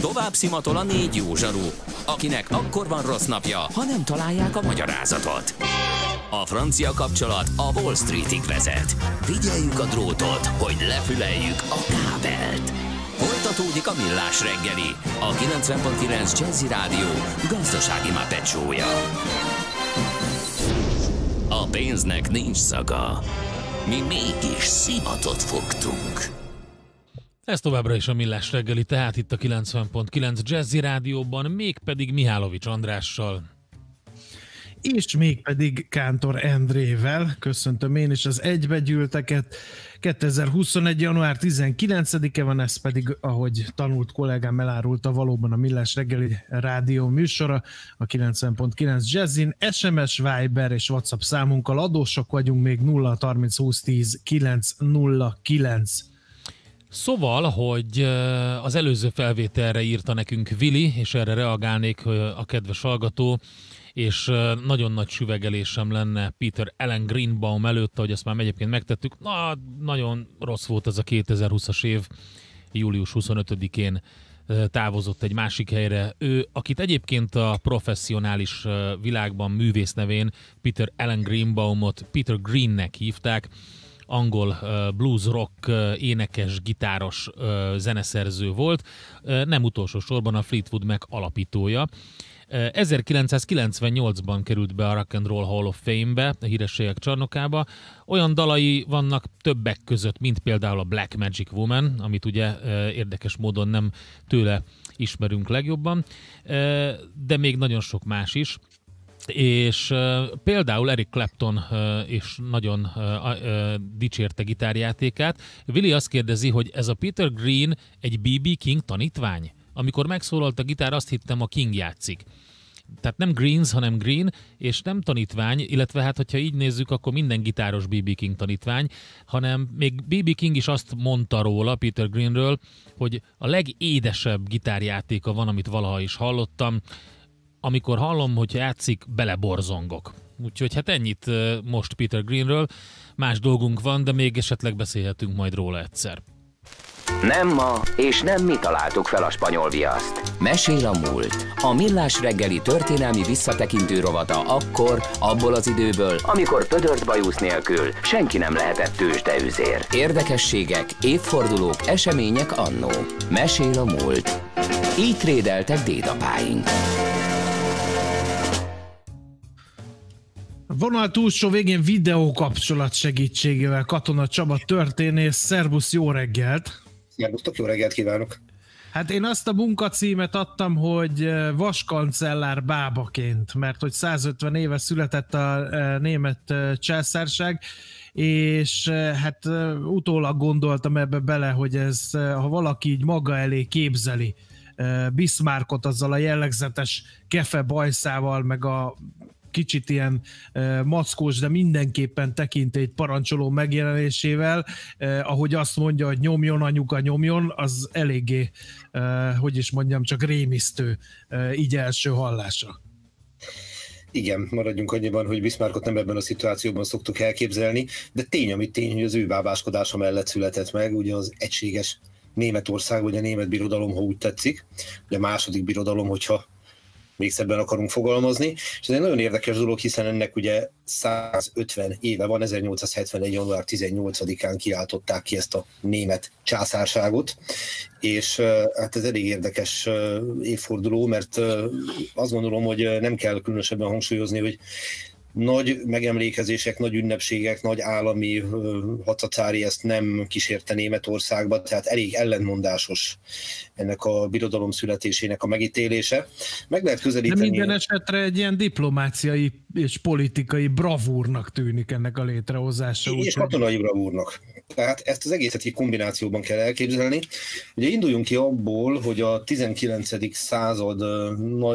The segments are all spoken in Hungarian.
Tovább szimatol a négy jó zsaru, akinek akkor van rossz napja, ha nem találják a magyarázatot. A francia kapcsolat a Wall Streetig vezet. Figyeljük a drótot, hogy lefüleljük a kábelt. Folytatódik a millás reggeli, a 90.9 Jazzy Rádió gazdasági mapetsója. A pénznek nincs szaga. Mi mégis szimatot fogtunk. Ez továbbra is a Millás reggeli, tehát itt a 90.9 Jazzy Rádióban, mégpedig Mihálovics Andrással. És mégpedig Kántor Endrével. Köszöntöm én is az egybegyűlteket. 2021. január 19-e van, ez pedig, ahogy tanult kollégám elárulta, valóban a Millás reggeli rádió műsora, a 90.9 Jazzin, SMS, Viber és WhatsApp számunkkal adósok vagyunk, még 0 30 20 10 909. Szóval, hogy az előző felvételre írta nekünk Vili, és erre reagálnék a kedves hallgató, és nagyon nagy süvegelésem lenne Peter Ellen Greenbaum előtt, hogy ezt már egyébként megtettük. Na, nagyon rossz volt ez a 2020-as év, július 25-én távozott egy másik helyre. Ő, akit egyébként a professzionális világban művész nevén Peter Ellen Greenbaumot Peter Greennek hívták, angol blues rock énekes, gitáros zeneszerző volt, nem utolsó sorban a Fleetwood Mac alapítója. 1998-ban került be a Rock and Roll Hall of Fame-be, a hírességek csarnokába. Olyan dalai vannak többek között, mint például a Black Magic Woman, amit ugye érdekes módon nem tőle ismerünk legjobban, de még nagyon sok más is és uh, például Eric Clapton uh, is nagyon uh, uh, dicsérte gitárjátékát. Willi azt kérdezi, hogy ez a Peter Green egy B.B. King tanítvány? Amikor megszólalt a gitár, azt hittem a King játszik. Tehát nem Greens, hanem Green, és nem tanítvány, illetve hát, hogyha így nézzük, akkor minden gitáros B.B. King tanítvány, hanem még B.B. King is azt mondta róla, Peter Greenről, hogy a legédesebb gitárjátéka van, amit valaha is hallottam, amikor hallom, hogy játszik, beleborzongok. Úgyhogy hát ennyit most Peter Greenről. Más dolgunk van, de még esetleg beszélhetünk majd róla egyszer. Nem ma, és nem mi találtuk fel a spanyol viaszt. Mesél a múlt. A millás reggeli történelmi visszatekintő rovata akkor, abból az időből, amikor pödört bajusz nélkül senki nem lehetett tőzsdeüzér. Érdekességek, évfordulók, események annó. Mesél a múlt. Így trédeltek dédapáink. Vonal túlsó végén videó kapcsolat segítségével Katona Csaba történész. Szervusz, jó reggelt! Szervusztok, jó reggelt kívánok! Hát én azt a munkacímet adtam, hogy eh, vaskancellár bábaként, mert hogy 150 éve született a eh, német eh, császárság, és hát utólag gondoltam ebbe bele, hogy ez, ha valaki így maga elé képzeli Bismarckot azzal a jellegzetes kefe bajszával, meg a kicsit ilyen mackós, de mindenképpen tekintélyt parancsoló megjelenésével, ahogy azt mondja, hogy nyomjon anyuka, nyomjon, az eléggé, hogy is mondjam, csak rémisztő így első hallásra. Igen, maradjunk annyiban, hogy Bismarckot nem ebben a szituációban szoktuk elképzelni, de tény, amit tény, hogy az ő bábáskodása mellett született meg, ugye az egységes Németország, vagy a német birodalom, ha úgy tetszik, a második birodalom, hogyha még szebben akarunk fogalmazni, és ez egy nagyon érdekes dolog, hiszen ennek ugye 150 éve van, 1871. január 18-án kiáltották ki ezt a német császárságot, és hát ez elég érdekes évforduló, mert azt gondolom, hogy nem kell különösebben hangsúlyozni, hogy nagy megemlékezések, nagy ünnepségek, nagy állami hatacári ezt nem kísérte Németországba, tehát elég ellentmondásos ennek a birodalom születésének a megítélése. Meg lehet közelíteni... De minden esetre egy ilyen diplomáciai és politikai bravúrnak tűnik ennek a létrehozása. És katonai bravúrnak. Tehát ezt az egészet egy kombinációban kell elképzelni. Ugye induljunk ki abból, hogy a 19. század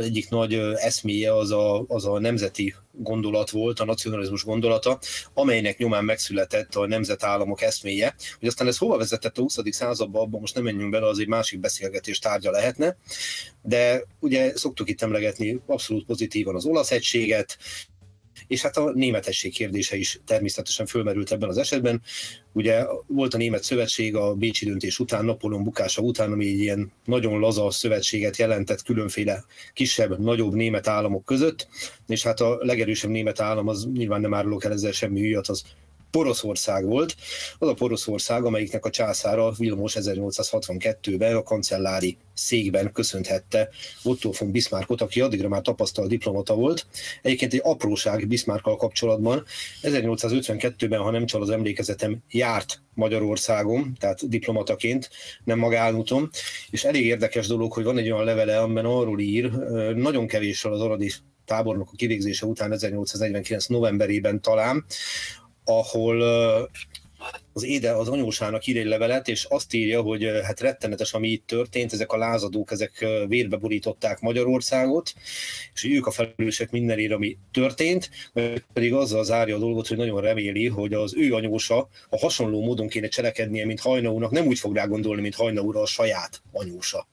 egyik nagy eszméje az a, az a nemzeti gondolat volt, a nacionalizmus gondolata, amelynek nyomán megszületett a nemzetállamok eszméje. Hogy aztán ez hova vezetett a 20. századba, abban most nem menjünk bele, az egy másik beszélgetés tárgya lehetne, de ugye szoktuk itt emlegetni abszolút pozitívan az olasz egységet, és hát a németesség kérdése is természetesen fölmerült ebben az esetben. Ugye volt a Német Szövetség a Bécsi döntés után, Napolon bukása után, ami egy ilyen nagyon laza szövetséget jelentett különféle kisebb, nagyobb német államok között, és hát a legerősebb német állam, az nyilván nem árulok el ezzel semmi ügyat, az Poroszország volt, az a Poroszország, amelyiknek a császára Vilmos 1862-ben a kancellári székben köszönhette Otto von Bismarckot, aki addigra már tapasztalt diplomata volt. Egyébként egy apróság Bismarckkal kapcsolatban. 1852-ben, ha nem csal az emlékezetem, járt Magyarországon, tehát diplomataként, nem magálmutom, és elég érdekes dolog, hogy van egy olyan levele, amiben arról ír, nagyon kevéssel az aradi tábornok a kivégzése után 1849. novemberében talán, ahol az éde az anyósának ír egy levelet, és azt írja, hogy hát rettenetes, ami itt történt, ezek a lázadók, ezek vérbe borították Magyarországot, és ők a felelősek mindenért, ami történt, pedig azzal zárja a dolgot, hogy nagyon reméli, hogy az ő anyósa, ha hasonló módon kéne cselekednie, mint Hajnaúnak, nem úgy fog rá gondolni, mint Hajnaúra a saját anyósa.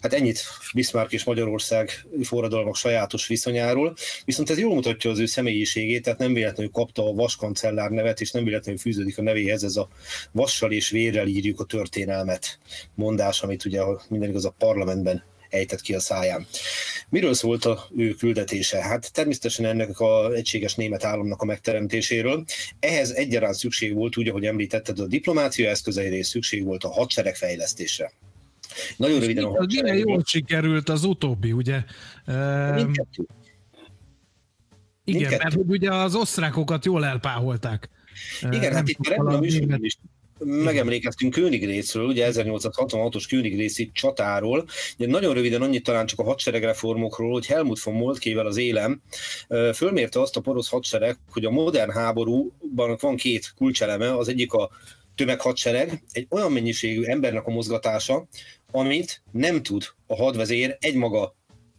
Hát ennyit Bismarck és Magyarország forradalmak sajátos viszonyáról, viszont ez jól mutatja az ő személyiségét, tehát nem véletlenül kapta a vaskancellár nevet, és nem véletlenül fűződik a nevéhez ez a vassal és vérrel írjuk a történelmet mondás, amit ugye minden igaz a parlamentben ejtett ki a száján. Miről szólt a ő küldetése? Hát természetesen ennek a egységes német államnak a megteremtéséről. Ehhez egyaránt szükség volt, úgy, ahogy említetted, a diplomácia eszközeire és szükség volt a hadsereg fejlesztésre. Nagyon röviden a hadsereg. jól sikerült az utóbbi, ugye? Mindkettő. Igen, Mindkettő. mert ugye az osztrákokat jól elpáholták. Igen, hát itt a a is megemlékeztünk Königrészről, ugye 1866-os Königrészi csatáról. Ugye nagyon röviden annyit talán csak a hadseregreformokról, hogy Helmut von Moltkével az élem fölmérte azt a porosz hadsereg, hogy a modern háborúban van két kulcseleme, az egyik a tömeghadsereg, egy olyan mennyiségű embernek a mozgatása, amit nem tud a hadvezér egymaga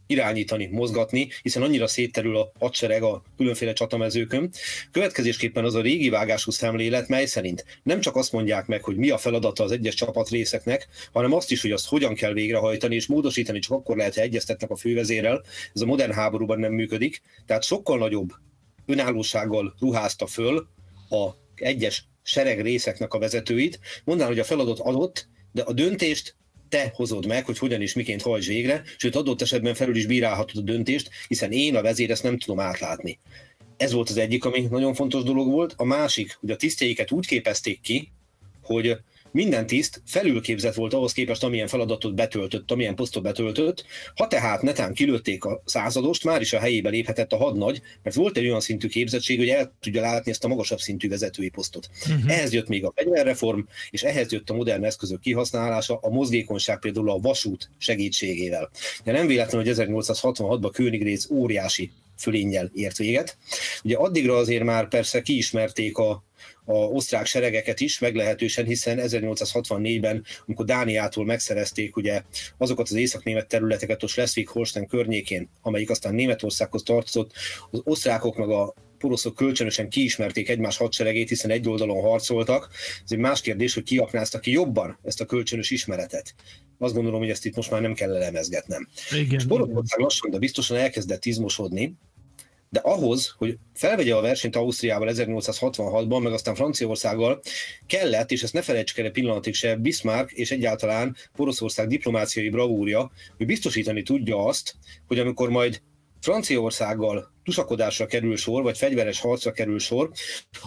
irányítani, mozgatni, hiszen annyira szétterül a hadsereg a különféle csatamezőkön. Következésképpen az a régi vágású szemlélet, mely szerint nem csak azt mondják meg, hogy mi a feladata az egyes csapatrészeknek, hanem azt is, hogy azt hogyan kell végrehajtani és módosítani, csak akkor lehet, ha egyeztetnek a fővezérrel. Ez a modern háborúban nem működik. Tehát sokkal nagyobb önállósággal ruházta föl a egyes sereg részeknek a vezetőit, mondaná, hogy a feladat adott, de a döntést te hozod meg, hogy hogyan és miként hajtsd végre, sőt adott esetben felül is bírálhatod a döntést, hiszen én a vezér ezt nem tudom átlátni. Ez volt az egyik, ami nagyon fontos dolog volt. A másik, hogy a tisztjeiket úgy képezték ki, hogy minden tiszt felülképzett volt ahhoz képest, amilyen feladatot betöltött, amilyen posztot betöltött. Ha tehát netán kilőtték a századost, már is a helyébe léphetett a hadnagy, mert volt egy olyan szintű képzettség, hogy el tudja látni ezt a magasabb szintű vezetői posztot. Uh-huh. Ehhez jött még a fegyverreform, és ehhez jött a modern eszközök kihasználása, a mozgékonyság például a vasút segítségével. De nem véletlen, hogy 1866-ban Königrész óriási fölénnyel ért véget. Ugye addigra azért már persze kiismerték a a osztrák seregeket is meglehetősen, hiszen 1864-ben, amikor Dániától megszerezték ugye azokat az észak-német területeket a Schleswig-Holstein környékén, amelyik aztán Németországhoz tartozott, az osztrákok meg a poroszok kölcsönösen kiismerték egymás hadseregét, hiszen egy oldalon harcoltak. Ez egy más kérdés, hogy kiaknázta ki jobban ezt a kölcsönös ismeretet. Azt gondolom, hogy ezt itt most már nem kell elemezgetnem. Igen, és Poroszország lassan, de biztosan elkezdett izmosodni, de ahhoz, hogy felvegye a versenyt Ausztriával 1866-ban, meg aztán Franciaországgal kellett, és ezt ne felejtsük el pillanatig se, Bismarck és egyáltalán Poroszország diplomáciai bravúrja, hogy biztosítani tudja azt, hogy amikor majd Franciaországgal tusakodásra kerül sor, vagy fegyveres harcra kerül sor,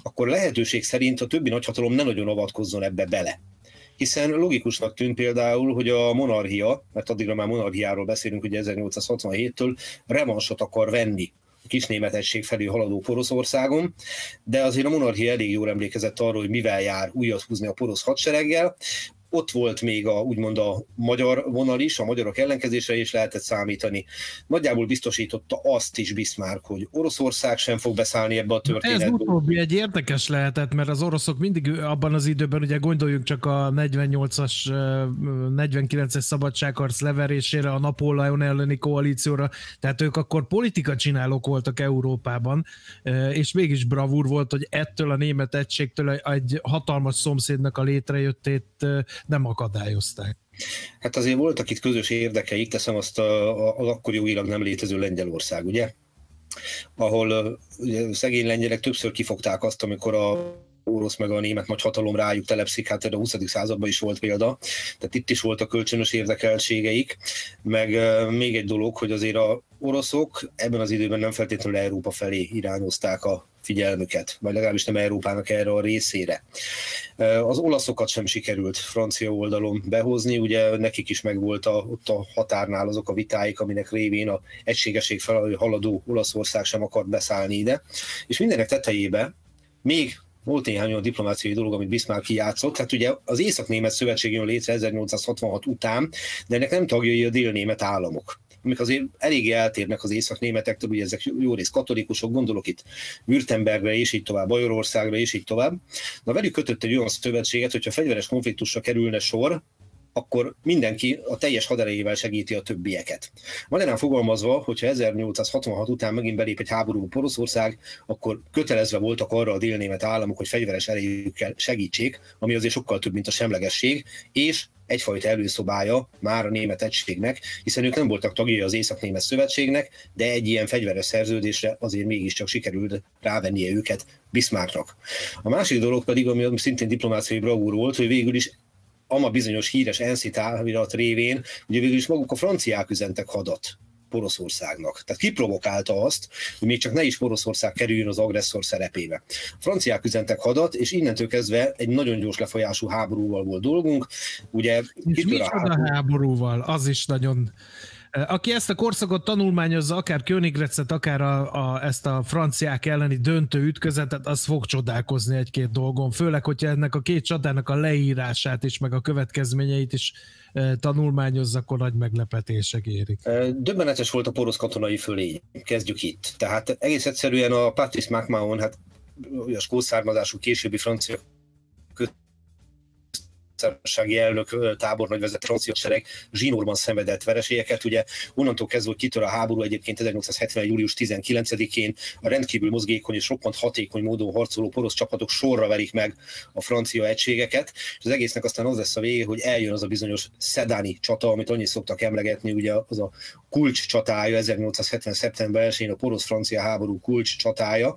akkor lehetőség szerint a többi nagyhatalom ne nagyon avatkozzon ebbe bele. Hiszen logikusnak tűnt például, hogy a monarchia, mert addigra már monarchiáról beszélünk ugye 1867-től, revansot akar venni kisnémet egység felé haladó Poroszországon, de azért a monarchia elég jól emlékezett arról, hogy mivel jár újat húzni a porosz hadsereggel, ott volt még a, úgymond a magyar vonal is, a magyarok ellenkezésre is lehetett számítani. Nagyjából biztosította azt is Bismarck, hogy Oroszország sem fog beszállni ebbe a történetbe. Ez utóbbi egy érdekes lehetett, mert az oroszok mindig abban az időben, ugye gondoljunk csak a 48-as, 49-es szabadságharc leverésére, a Napóleon elleni koalícióra, tehát ők akkor politika csinálók voltak Európában, és mégis bravúr volt, hogy ettől a német egységtől egy hatalmas szomszédnak a létrejöttét nem akadályozták. Hát azért voltak itt közös érdekeik, teszem azt a, a, az akkori jogilag nem létező Lengyelország, ugye? ahol ugye, szegény lengyelek többször kifogták azt, amikor a orosz meg a német nagy hatalom rájuk telepszik, hát erre a 20. században is volt példa, tehát itt is voltak kölcsönös érdekeltségeik, meg még egy dolog, hogy azért a oroszok ebben az időben nem feltétlenül Európa felé irányozták a figyelmüket, vagy legalábbis nem Európának erre a részére. Az olaszokat sem sikerült francia oldalon behozni, ugye nekik is megvolt a, ott a határnál azok a vitáik, aminek révén a egységesség felé haladó Olaszország sem akart beszállni ide, és mindenek tetejébe még volt néhány olyan diplomáciai dolog, amit Bismarck kijátszott. Hát ugye az Észak-Német Szövetség jön létre 1866 után, de ennek nem tagjai a dél-német államok amik azért eléggé eltérnek az észak-németektől, ugye ezek jó rész katolikusok, gondolok itt Württembergre és így tovább, Bajorországra és így tovább. Na velük kötött egy olyan szövetséget, hogyha fegyveres konfliktusra kerülne sor, akkor mindenki a teljes haderejével segíti a többieket. Magyarán fogalmazva, hogyha 1866 után megint belép egy háború Poroszország, akkor kötelezve voltak arra a délnémet államok, hogy fegyveres erejükkel segítsék, ami azért sokkal több, mint a semlegesség, és egyfajta előszobája már a német egységnek, hiszen ők nem voltak tagjai az Észak-Német Szövetségnek, de egy ilyen fegyveres szerződésre azért mégiscsak sikerült rávennie őket Bismarcknak. A másik dolog pedig, ami szintén diplomáciai bravúr volt, hogy végül is ama bizonyos híres ENSZ távirat révén, ugye végül is maguk a franciák üzentek hadat Poroszországnak. Tehát kiprovokálta azt, hogy még csak ne is Poroszország kerüljön az agresszor szerepébe. A franciák üzentek hadat, és innentől kezdve egy nagyon gyors lefolyású háborúval volt dolgunk. Ugye, és mi a háború? háborúval? Az is nagyon aki ezt a korszakot tanulmányozza, akár Königrecet, akár a, a, ezt a franciák elleni döntő ütközetet, az fog csodálkozni egy-két dolgon, főleg, hogyha ennek a két csatának a leírását is, meg a következményeit is e, tanulmányozza, akkor nagy meglepetések érik. Döbbenetes volt a porosz katonai fölény. Kezdjük itt. Tehát egész egyszerűen a Patrice MacMahon, hát olyas kószármazású későbbi francia köztársasági elnök tábornagy vezet francia sereg zsinórban szenvedett vereségeket. Ugye onnantól kezdve, hogy kitör a háború egyébként 1870. július 19-én a rendkívül mozgékony és roppant hatékony módon harcoló porosz csapatok sorra verik meg a francia egységeket, és az egésznek aztán az lesz a vége, hogy eljön az a bizonyos szedáni csata, amit annyi szoktak emlegetni, ugye az a kulcs csatája, 1870. szeptember 1-én a porosz-francia háború kulcs csatája,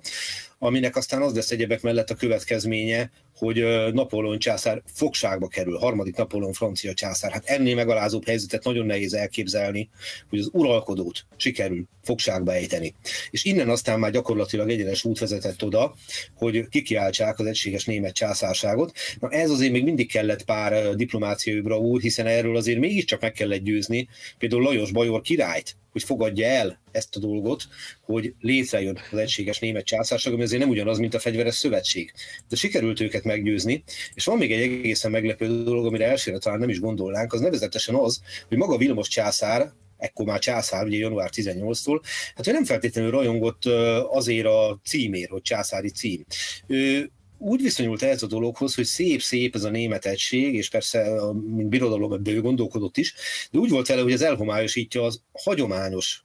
aminek aztán az lesz egyebek mellett a következménye, hogy Napóleon császár fogságba kerül, harmadik Napóleon francia császár. Hát ennél megalázóbb helyzetet nagyon nehéz elképzelni, hogy az uralkodót sikerül fogságba ejteni. És innen aztán már gyakorlatilag egyenes út vezetett oda, hogy kikiáltsák az egységes német császárságot. Na ez azért még mindig kellett pár diplomáciai úr, hiszen erről azért mégiscsak meg kellett győzni, például Lajos Bajor királyt, hogy fogadja el ezt a dolgot, hogy létrejön az egységes német császárság, ami azért nem ugyanaz, mint a fegyveres szövetség. De sikerült őket meggyőzni, és van még egy egészen meglepő dolog, amire elsőre talán nem is gondolnánk, az nevezetesen az, hogy maga Vilmos császár, ekkor már császár, ugye január 18-tól, hát ő nem feltétlenül rajongott azért a címér, hogy császári cím. Ő úgy viszonyult ez a dologhoz, hogy szép-szép ez a német egység, és persze, mint birodalom, ő gondolkodott is, de úgy volt vele, hogy ez elhomályosítja az hagyományos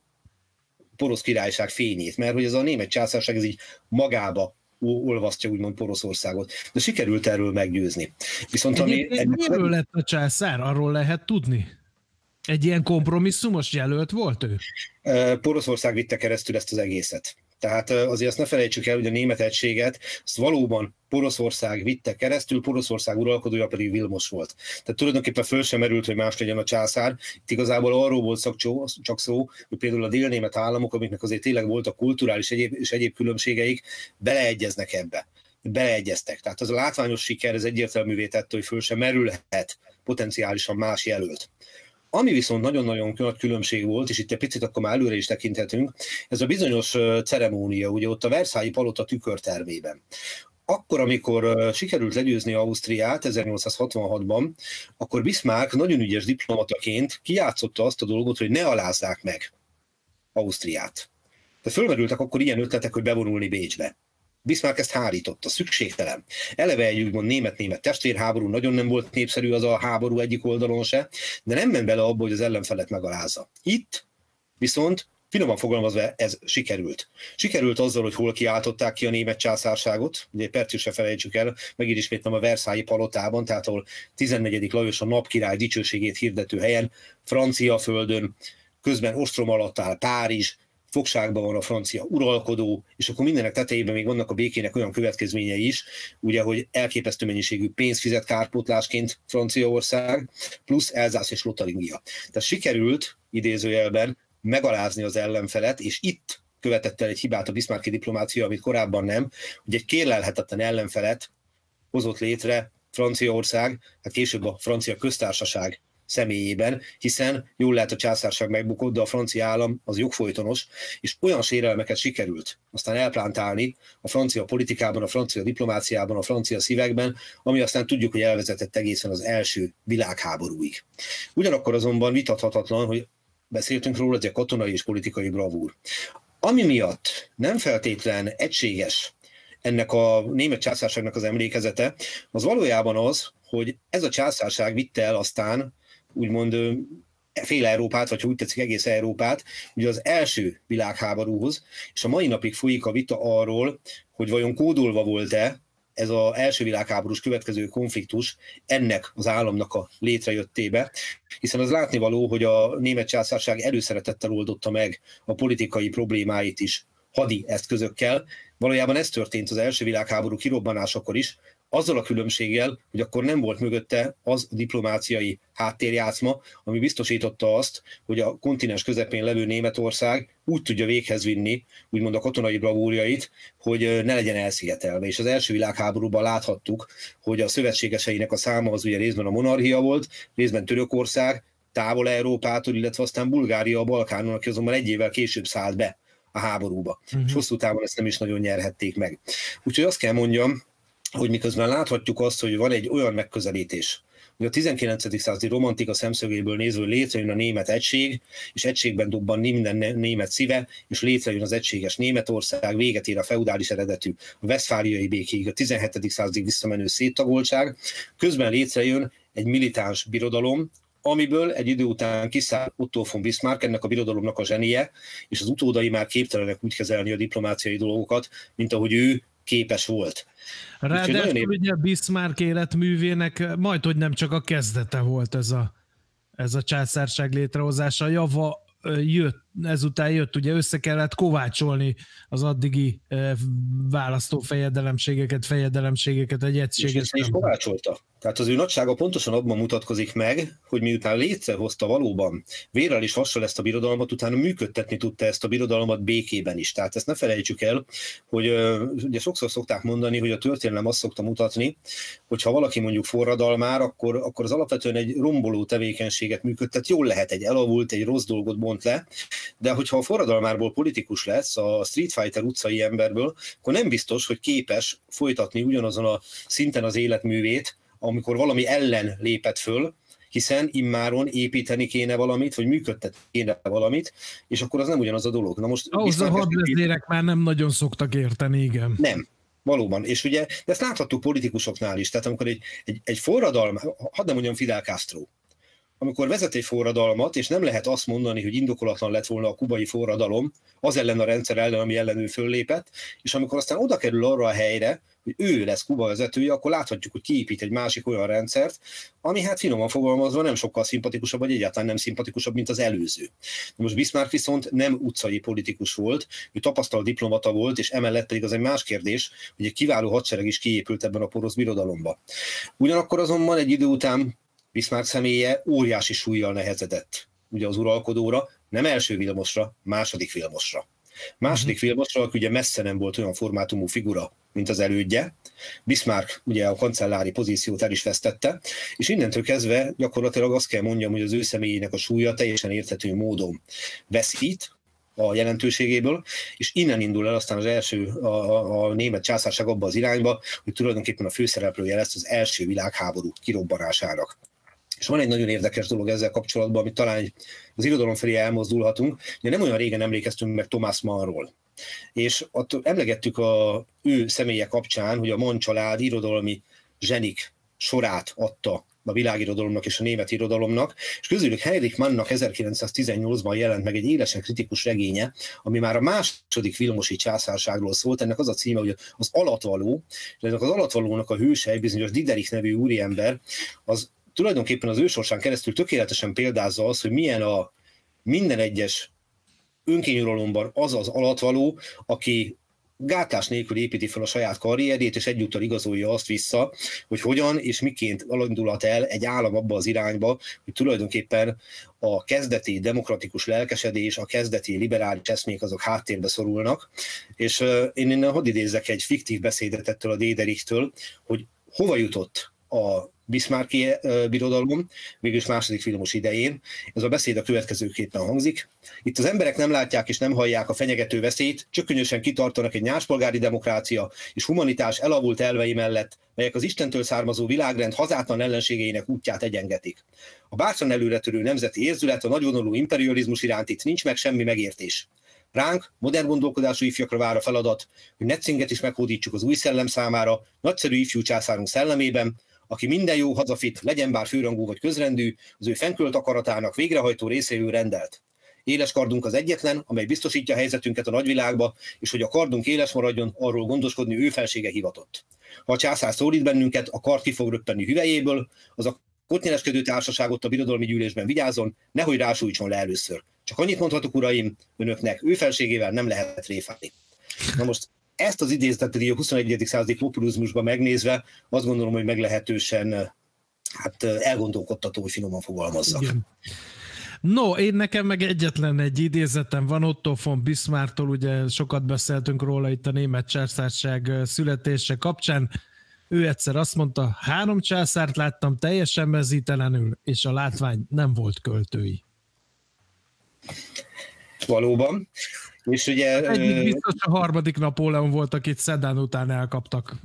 porosz királyság fényét, mert hogy ez a német császárság ez így magába olvasztja úgymond Poroszországot. De sikerült erről meggyőzni. Viszont ami... Miről lett a császár? Arról lehet tudni? Egy ilyen kompromisszumos jelölt volt ő? Poroszország vitte keresztül ezt az egészet. Tehát azért azt ne felejtsük el, hogy a német egységet azt valóban Poroszország vitte keresztül, Poroszország uralkodója pedig Vilmos volt. Tehát tulajdonképpen föl sem merült, hogy más legyen a császár. Itt igazából arról volt szó, csak szó, hogy például a délnémet államok, amiknek azért tényleg voltak kulturális egyéb, és egyéb különbségeik, beleegyeznek ebbe beleegyeztek. Tehát az a látványos siker, ez egyértelművé tette, hogy föl sem merülhet potenciálisan más jelölt. Ami viszont nagyon-nagyon nagy különbség volt, és itt egy picit akkor már előre is tekinthetünk, ez a bizonyos ceremónia, ugye ott a Versailles palota tükörtermében. Akkor, amikor sikerült legyőzni Ausztriát 1866-ban, akkor Bismarck nagyon ügyes diplomataként kijátszotta azt a dolgot, hogy ne alázzák meg Ausztriát. De fölmerültek akkor ilyen ötletek, hogy bevonulni Bécsbe. Bismarck ezt hárította, szükségtelen. Eleve egy úgymond német-német testvérháború, nagyon nem volt népszerű az a háború egyik oldalon se, de nem ment bele abba, hogy az ellenfelet megalázza. Itt viszont finoman fogalmazva ez sikerült. Sikerült azzal, hogy hol kiáltották ki a német császárságot, ugye Percű se felejtsük el, megint ismétlem a Versailles palotában, tehát ahol 14. Lajos a napkirály dicsőségét hirdető helyen, francia földön, közben ostrom alatt áll Párizs, fogságban van a francia uralkodó, és akkor mindenek tetejében még vannak a békének olyan következményei is, ugye, hogy elképesztő mennyiségű pénz fizet kárpótlásként Franciaország, plusz Elzász és Lotaringia. Tehát sikerült idézőjelben megalázni az ellenfelet, és itt követett el egy hibát a Bismarcki diplomácia, amit korábban nem, hogy egy kérlelhetetlen ellenfelet hozott létre Franciaország, hát később a francia köztársaság személyében, hiszen jól lehet a császárság megbukott, de a francia állam az jogfolytonos, és olyan sérelmeket sikerült aztán elplántálni a francia politikában, a francia diplomáciában, a francia szívekben, ami aztán tudjuk, hogy elvezetett egészen az első világháborúig. Ugyanakkor azonban vitathatatlan, hogy beszéltünk róla, hogy a katonai és politikai bravúr. Ami miatt nem feltétlen egységes ennek a német császárságnak az emlékezete, az valójában az, hogy ez a császárság vitte el aztán úgymond fél Európát, vagy úgy tetszik egész Európát, ugye az első világháborúhoz, és a mai napig folyik a vita arról, hogy vajon kódolva volt-e ez az első világháborús következő konfliktus ennek az államnak a létrejöttébe, hiszen az látnivaló, hogy a német császárság előszeretettel oldotta meg a politikai problémáit is hadi eszközökkel. Valójában ez történt az első világháború kirobbanásakor is, azzal a különbséggel, hogy akkor nem volt mögötte az a diplomáciai háttérjátszma, ami biztosította azt, hogy a kontinens közepén levő Németország úgy tudja véghez vinni, úgymond a katonai bravúrjait, hogy ne legyen elszigetelve. És az első világháborúban láthattuk, hogy a szövetségeseinek a száma az ugye részben a monarchia volt, részben Törökország, távol Európától, illetve aztán Bulgária a Balkánon, aki azonban egy évvel később szállt be a háborúba. Uh-huh. És hosszú távon ezt nem is nagyon nyerhették meg. Úgyhogy azt kell mondjam, hogy miközben láthatjuk azt, hogy van egy olyan megközelítés, hogy a 19. századi romantika szemszögéből nézve létrejön a német egység, és egységben dobban minden német szíve, és létrejön az egységes Németország, véget ér a feudális eredetű a veszfáliai békéig, a 17. századig visszamenő széttagoltság, közben létrejön egy militáns birodalom, amiből egy idő után kiszáll Otto von Bismarck, ennek a birodalomnak a zsenie, és az utódai már képtelenek úgy kezelni a diplomáciai dolgokat, mint ahogy ő képes volt. Ráadásul ugye Bismarck életművének majd, hogy nem csak a kezdete volt ez a, ez a császárság létrehozása, java jött, ezután jött, ugye össze kellett kovácsolni az addigi választó fejedelemségeket, fejedelemségeket egy egységes. És, és kovácsolta. Tehát az ő nagysága pontosan abban mutatkozik meg, hogy miután létrehozta valóban vérrel és vassal ezt a birodalmat, utána működtetni tudta ezt a birodalmat békében is. Tehát ezt ne felejtsük el, hogy ugye sokszor szokták mondani, hogy a történelem azt szokta mutatni, hogy ha valaki mondjuk forradalmár, akkor, akkor az alapvetően egy romboló tevékenységet működtet, jól lehet egy elavult, egy rossz dolgot bont le, de hogyha a forradalmárból politikus lesz, a Street Fighter utcai emberből, akkor nem biztos, hogy képes folytatni ugyanazon a szinten az életművét, amikor valami ellen lépett föl, hiszen immáron építeni kéne valamit, vagy működtetni kéne valamit, és akkor az nem ugyanaz a dolog. Na most Ahhoz a hadvezérek már nem nagyon szoktak érteni, igen. Nem, Valóban. És ugye de ezt láthattuk politikusoknál is. Tehát amikor egy, egy, egy forradalom, hadd nem mondjam Fidel Castro, amikor vezet egy forradalmat, és nem lehet azt mondani, hogy indokolatlan lett volna a kubai forradalom, az ellen a rendszer ellen, ami ellen ő föllépett, és amikor aztán oda kerül arra a helyre, hogy ő lesz Kuba vezetője, akkor láthatjuk, hogy kiépít egy másik olyan rendszert, ami hát finoman fogalmazva nem sokkal szimpatikusabb, vagy egyáltalán nem szimpatikusabb, mint az előző. De most Bismarck viszont nem utcai politikus volt, ő tapasztalt diplomata volt, és emellett pedig az egy más kérdés, hogy egy kiváló hadsereg is kiépült ebben a porosz birodalomba. Ugyanakkor azonban egy idő után Bismarck személye óriási súlyjal nehezedett ugye az uralkodóra, nem első Vilmosra, második Vilmosra. Második uh-huh. Vilmosra, aki ugye messze nem volt olyan formátumú figura, mint az elődje. Bismarck ugye a kancellári pozíciót el is vesztette, és innentől kezdve gyakorlatilag azt kell mondjam, hogy az ő személyének a súlya teljesen érthető módon veszít, a jelentőségéből, és innen indul el aztán az első, a, a, német császárság abba az irányba, hogy tulajdonképpen a főszereplője lesz az első világháború kirobbanásának. És van egy nagyon érdekes dolog ezzel kapcsolatban, amit talán az irodalom felé elmozdulhatunk. Ugye nem olyan régen emlékeztünk meg Thomas Mannról. És ott emlegettük a ő személye kapcsán, hogy a Mann család irodalmi zsenik sorát adta a világirodalomnak és a német irodalomnak, és közülük Heinrich Mannnak 1918-ban jelent meg egy élesen kritikus regénye, ami már a második Vilmosi császárságról szólt, ennek az a címe, hogy az alatvaló, és ennek az alatvalónak a hőse egy bizonyos Diderich nevű úriember, az tulajdonképpen az ősorsán keresztül tökéletesen példázza az, hogy milyen a minden egyes önkényuralomban az az alatvaló, aki gátlás nélkül építi fel a saját karrierjét, és egyúttal igazolja azt vissza, hogy hogyan és miként alandulat el egy állam abba az irányba, hogy tulajdonképpen a kezdeti demokratikus lelkesedés, a kezdeti liberális eszmék azok háttérbe szorulnak, és én innen hadd idézek egy fiktív beszédet ettől a Déderichtől, hogy hova jutott a Bismarcki birodalom, mégis második Vilmos idején. Ez a beszéd a következőképpen hangzik. Itt az emberek nem látják és nem hallják a fenyegető veszélyt, csökönyösen kitartanak egy nyáspolgári demokrácia és humanitás elavult elvei mellett, melyek az Istentől származó világrend hazátlan ellenségeinek útját egyengetik. A bátran előretörő nemzeti érzület, a nagyvonalú imperializmus iránt itt nincs meg semmi megértés. Ránk, modern gondolkodású ifjakra vár a feladat, hogy Netzinget is meghódítsuk az új szellem számára, nagyszerű ifjú császárunk szellemében, aki minden jó hazafit, legyen bár főrangú vagy közrendű, az ő fenkölt akaratának végrehajtó részéről rendelt. Éles kardunk az egyetlen, amely biztosítja helyzetünket a nagyvilágba, és hogy a kardunk éles maradjon, arról gondoskodni ő felsége hivatott. Ha a császár szólít bennünket, a kard ki fog röppenni hüvelyéből, az a kotnyereskedő társaságot a birodalmi gyűlésben vigyázzon, nehogy rásújtson le először. Csak annyit mondhatok, uraim, önöknek ő felségével nem lehet réfálni. Na most ezt az idézetet a 21. századi populizmusban megnézve azt gondolom, hogy meglehetősen hát elgondolkodtató, hogy finoman fogalmazzak. Igen. No, én nekem meg egyetlen egy idézetem van Otto von Bismarcktól, ugye sokat beszéltünk róla itt a német császárság születése kapcsán. Ő egyszer azt mondta, három császárt láttam teljesen mezítelenül, és a látvány nem volt költői. Valóban. És ugye... Egyik biztos a harmadik Napóleon volt, akit Szedán után elkaptak.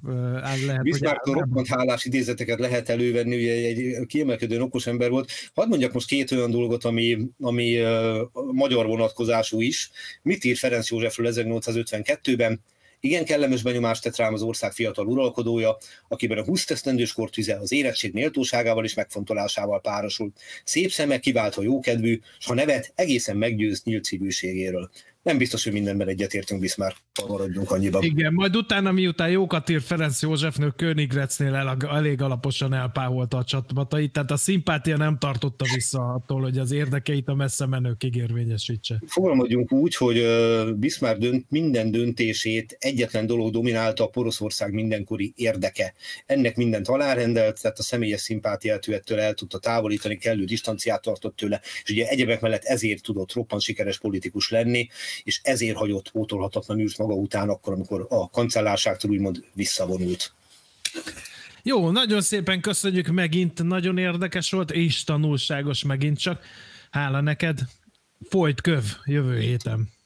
Lehet, Bismarcktól roppant hálás idézeteket lehet elővenni, ugye egy kiemelkedően okos ember volt. Hadd mondjak most két olyan dolgot, ami, ami uh, magyar vonatkozású is. Mit ír Ferenc Józsefről 1852-ben? Igen kellemes benyomást tett rám az ország fiatal uralkodója, akiben a 20 esztendős kortüze az érettség méltóságával és megfontolásával párosul. Szép szeme kiváltva jókedvű, s ha nevet, egészen meggyőz nyílt szívűségéről nem biztos, hogy mindenben egyetértünk, Bismarck, maradjunk annyiban. Igen, majd utána, miután jókat ír Ferenc Józsefnő, Königrecnél el, elég alaposan elpáholta a csatmatait, tehát a szimpátia nem tartotta vissza attól, hogy az érdekeit a messze menőkig érvényesítse. Fogalmazjunk úgy, hogy Bismarck dönt, minden döntését egyetlen dolog dominálta a Poroszország mindenkori érdeke. Ennek mindent alárendelt, tehát a személyes szimpátiát ő ettől el tudta távolítani, kellő distanciát tartott tőle, és ugye egyebek mellett ezért tudott roppant sikeres politikus lenni, és ezért hagyott pótolhatatlan űrt maga után, akkor, amikor a kancellárságtól úgymond visszavonult. Jó, nagyon szépen köszönjük megint, nagyon érdekes volt, és tanulságos megint csak. Hála neked, folyt köv jövő héten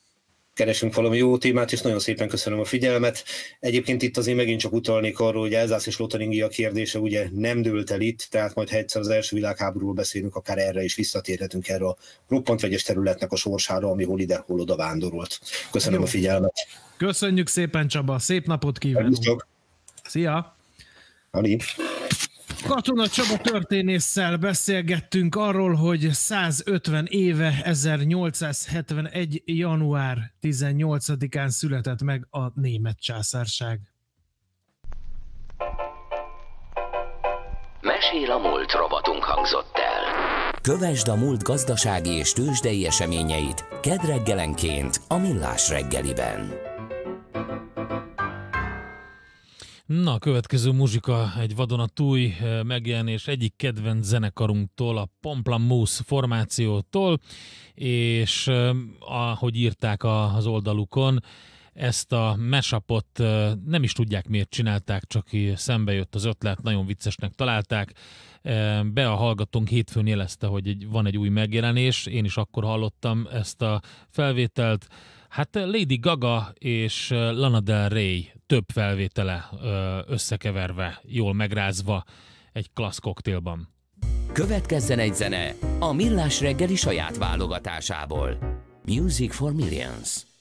keresünk valami jó témát, és nagyon szépen köszönöm a figyelmet. Egyébként itt azért megint csak utalnék arról, hogy Elzász és Lotaringia kérdése ugye nem dőlt el itt, tehát majd ha egyszer az első világháborúról beszélünk, akár erre is visszatérhetünk erre a roppant vegyes területnek a sorsára, ami hol ide, hol oda vándorolt. Köszönöm jó. a figyelmet. Köszönjük szépen Csaba, szép napot kívánok! Szia! Ali. Katona Csaba történésszel beszélgettünk arról, hogy 150 éve 1871. január 18-án született meg a német császárság. Mesél a múlt robotunk hangzott el. Kövesd a múlt gazdasági és tőzsdei eseményeit kedd reggelenként a Millás reggeliben. Na, a következő muzsika egy vadonatúj eh, megjelenés egyik kedvenc zenekarunktól, a Pomplamoose formációtól, és eh, ahogy írták az oldalukon, ezt a mesapot eh, nem is tudják miért csinálták, csak szembe jött az ötlet, nagyon viccesnek találták. Be a hallgatónk hétfőn jelezte, hogy van egy új megjelenés, én is akkor hallottam ezt a felvételt, Hát eh, Lady Gaga és eh, Lana Del Rey több felvétele eh, összekeverve, jól megrázva egy klassz koktélban. Következzen egy zene a Millás reggeli saját válogatásából. Music for Millions.